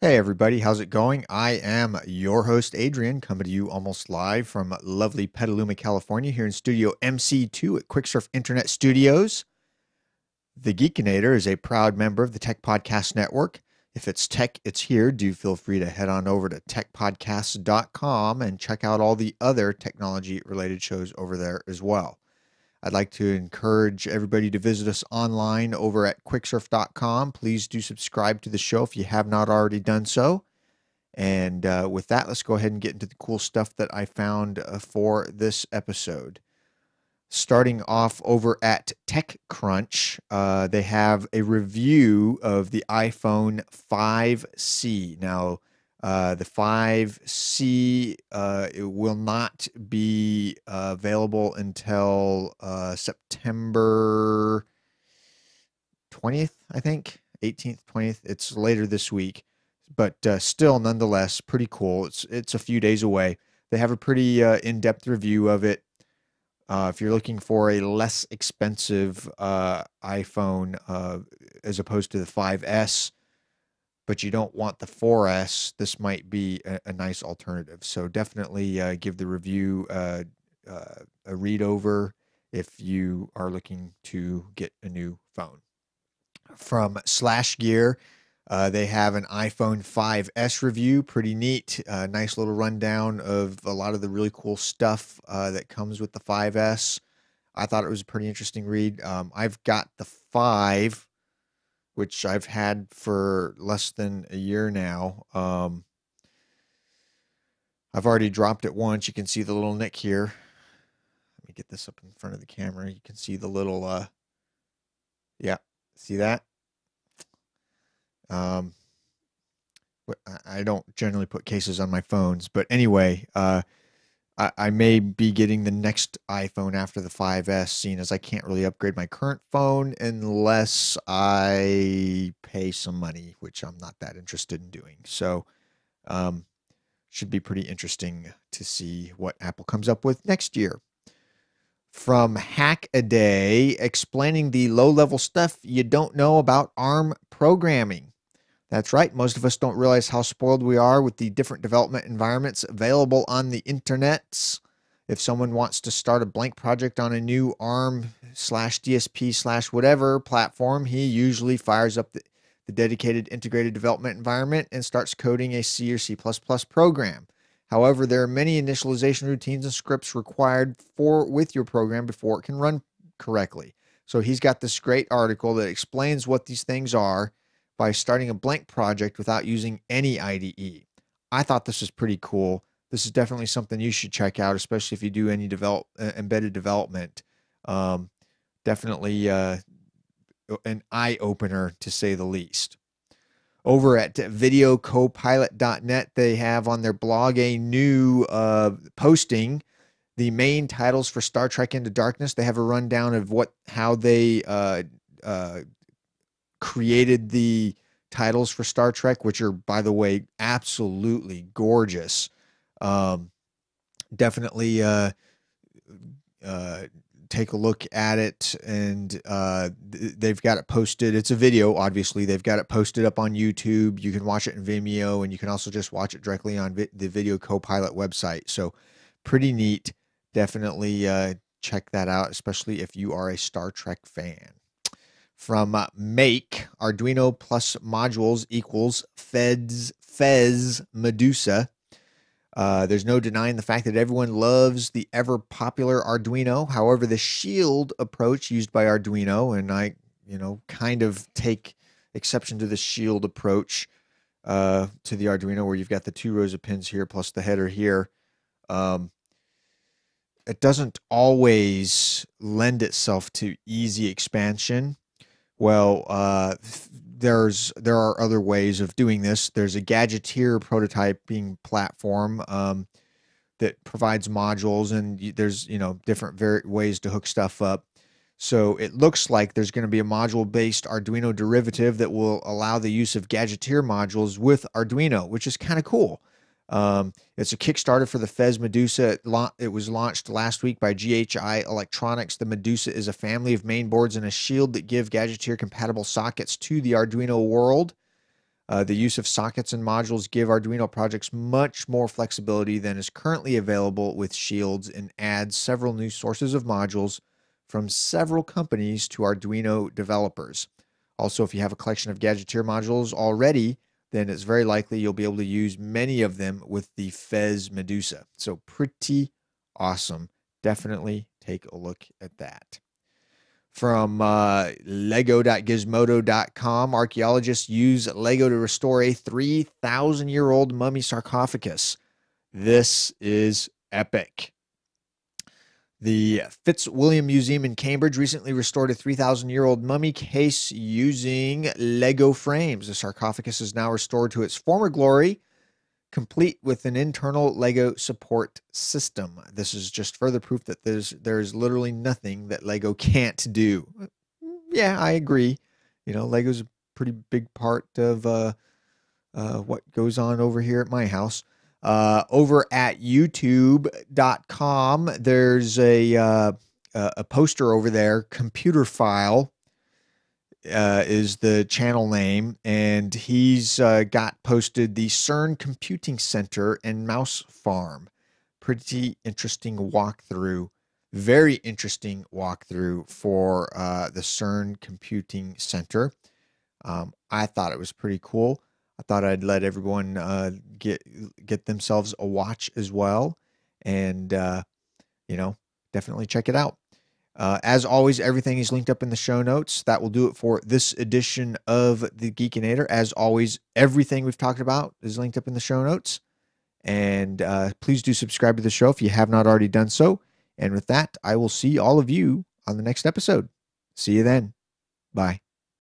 Hey, everybody, how's it going? I am your host, Adrian, coming to you almost live from lovely Petaluma, California, here in Studio MC2 at Quicksurf Internet Studios. The Geekinator is a proud member of the Tech Podcast Network. If it's tech, it's here. Do feel free to head on over to techpodcasts.com and check out all the other technology related shows over there as well. I'd like to encourage everybody to visit us online over at quicksurf.com. Please do subscribe to the show if you have not already done so. And uh, with that, let's go ahead and get into the cool stuff that I found uh, for this episode. Starting off over at TechCrunch, uh, they have a review of the iPhone 5C. Now, uh, the 5C uh, it will not be uh, available until uh, September 20th, I think, 18th, 20th. It's later this week, but uh, still, nonetheless, pretty cool. It's it's a few days away. They have a pretty in-depth review of it. if you're looking for a less expensive iPhone as opposed to the 5S, but you don't want the 4S, this might be a, a nice alternative. So definitely uh, give the review uh, uh, a read over if you are looking to get a new phone. From SlashGear, uh, they have an iPhone 5S review. Pretty neat. Uh, nice little rundown of a lot of the really cool stuff uh, that comes with the 5S. I thought it was a pretty interesting read. Um, I've got the 5 which I've had for less than a year now. Um, I've already dropped it once. You can see the little nick here. Let me get this up in front of the camera. You can see the little, uh, yeah, see that? Um, I don't generally put cases on my phones, but anyway, uh, I, I may be getting the next iPhone after the 5S, seeing as I can't really upgrade my current phone unless I pay some money, which I'm not that interested in doing. So, um, should be pretty interesting to see what Apple comes up with next year. From Hackaday, explaining the low level stuff you don't know about ARM programming. That's right. Most of us don't realize how spoiled we are with the different development environments available on the internets. If someone wants to start a blank project on a new ARM slash DSP slash whatever platform, he usually fires up the, the dedicated integrated development environment and starts coding a C or C program. However, there are many initialization routines and scripts required for with your program before it can run correctly. So he's got this great article that explains what these things are by starting a blank project without using any IDE. I thought this was pretty cool. This is definitely something you should check out, especially if you do any develop uh, embedded development. Um, definitely uh, an eye opener to say the least. Over at videocopilot.net, they have on their blog a new uh, posting. The main titles for Star Trek Into Darkness. They have a rundown of what how they uh, uh, created the titles for Star Trek, which are, by the way, absolutely gorgeous. Um, definitely uh, uh, take a look at it, and uh, they've got it posted. It's a video, obviously. They've got it posted up on YouTube. You can watch it in Vimeo, and you can also just watch it directly on vi- the Video Copilot website. So, pretty neat. Definitely uh, check that out, especially if you are a Star Trek fan from uh, Make Arduino plus modules equals feds Fez Medusa. Uh, there's no denying the fact that everyone loves the ever popular Arduino. However, the shield approach used by Arduino, and I, you know, kind of take exception to the shield approach uh, to the Arduino, where you've got the two rows of pins here plus the header here. Um, it doesn't always lend itself to easy expansion. Well, uh, there's there are other ways of doing this. There's a Gadgeteer prototyping platform um, that provides modules, and there's you know different ways to hook stuff up. So it looks like there's going to be a module-based Arduino derivative that will allow the use of Gadgeteer modules with Arduino, which is kind of cool. Um, it's a Kickstarter for the Fez Medusa. It was launched last week by GHI Electronics. The Medusa is a family of main boards and a shield that give Gadgeteer compatible sockets to the Arduino world. Uh, the use of sockets and modules give Arduino projects much more flexibility than is currently available with Shields and adds several new sources of modules from several companies to Arduino developers. Also, if you have a collection of Gadgeteer modules already, then it's very likely you'll be able to use many of them with the Fez Medusa. So pretty awesome. Definitely take a look at that. From uh, lego.gizmodo.com, archaeologists use Lego to restore a 3,000 year old mummy sarcophagus. This is epic. The Fitzwilliam Museum in Cambridge recently restored a 3,000 year old mummy case using Lego frames. The sarcophagus is now restored to its former glory, complete with an internal Lego support system. This is just further proof that there's there's literally nothing that Lego can't do. Yeah, I agree. You know, Lego's a pretty big part of uh, uh, what goes on over here at my house. Uh, over at youtube.com, there's a, uh, a poster over there, Computerphile. Uh, is the channel name, and he's uh, got posted the CERN Computing Center and Mouse Farm. Pretty interesting walkthrough, very interesting walkthrough for uh, the CERN Computing Center. Um, I thought it was pretty cool. I thought I'd let everyone uh, get get themselves a watch as well, and uh, you know, definitely check it out. Uh, as always, everything is linked up in the show notes. That will do it for this edition of the Geekinator. As always, everything we've talked about is linked up in the show notes. And uh, please do subscribe to the show if you have not already done so. And with that, I will see all of you on the next episode. See you then. Bye.